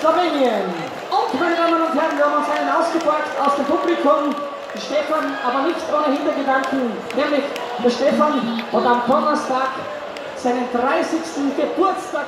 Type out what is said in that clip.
Slowenien. Und meine Damen und Herren, wir haben uns einen ausgeborgt aus dem Publikum. Stefan, aber nicht ohne Hintergedanken, nämlich der Stefan hat am Donnerstag seinen 30. Geburtstag